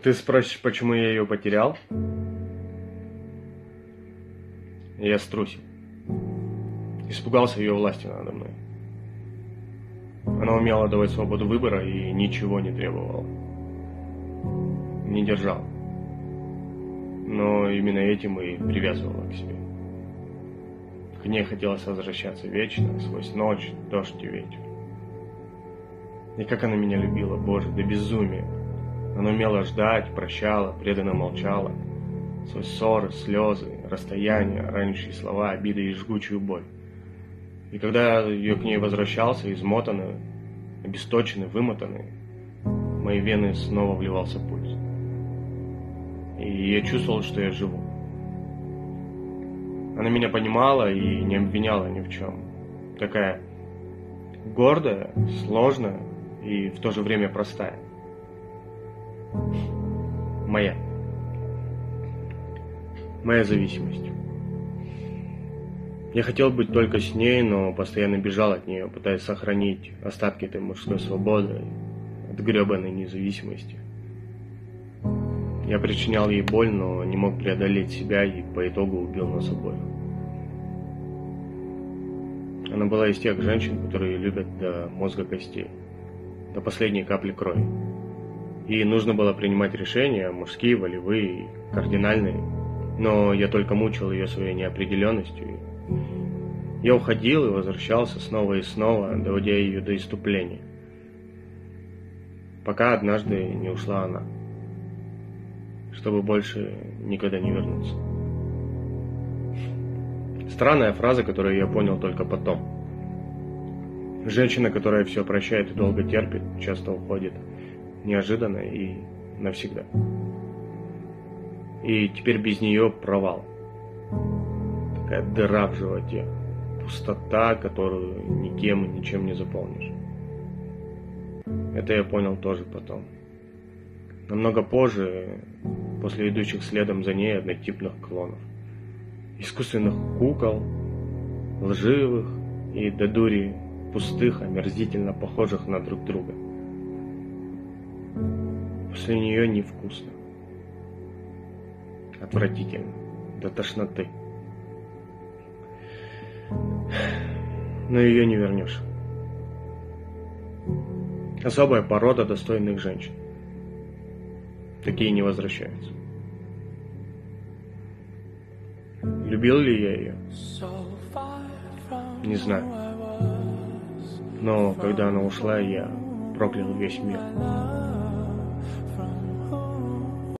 Ты спросишь, почему я ее потерял? Я струсил. Испугался ее власти надо мной. Она умела давать свободу выбора и ничего не требовала. Не держал. Но именно этим и привязывала к себе. К ней хотелось возвращаться вечно, сквозь ночь, дождь и ветер. И как она меня любила, Боже, до безумия. Она умела ждать, прощала, преданно молчала. Сквозь ссоры, слезы, расстояния, раньшие слова, обиды и жгучую боль. И когда я к ней возвращался, измотанный, обесточенный, вымотанный, в мои вены снова вливался пульс. И я чувствовал, что я живу. Она меня понимала и не обвиняла ни в чем. Такая гордая, сложная и в то же время простая. Моя. Моя зависимость. Я хотел быть только с ней, но постоянно бежал от нее, пытаясь сохранить остатки этой мужской свободы от гребаной независимости. Я причинял ей боль, но не мог преодолеть себя и по итогу убил нас обоих. Она была из тех женщин, которые любят до мозга костей, до последней капли крови. И нужно было принимать решения, мужские, волевые, кардинальные. Но я только мучил ее своей неопределенностью. Я уходил и возвращался снова и снова, доводя ее до иступления. Пока однажды не ушла она чтобы больше никогда не вернуться. Странная фраза, которую я понял только потом. Женщина, которая все прощает и долго терпит, часто уходит неожиданно и навсегда. И теперь без нее провал. Такая дыра в животе. Пустота, которую никем и ничем не заполнишь. Это я понял тоже потом. Намного позже, после идущих следом за ней однотипных клонов. Искусственных кукол, лживых и до дури пустых, омерзительно похожих на друг друга. После нее невкусно. Отвратительно. До тошноты. Но ее не вернешь. Особая порода достойных женщин. Такие не возвращаются. Любил ли я ее? Не знаю. Но когда она ушла, я проклял весь мир.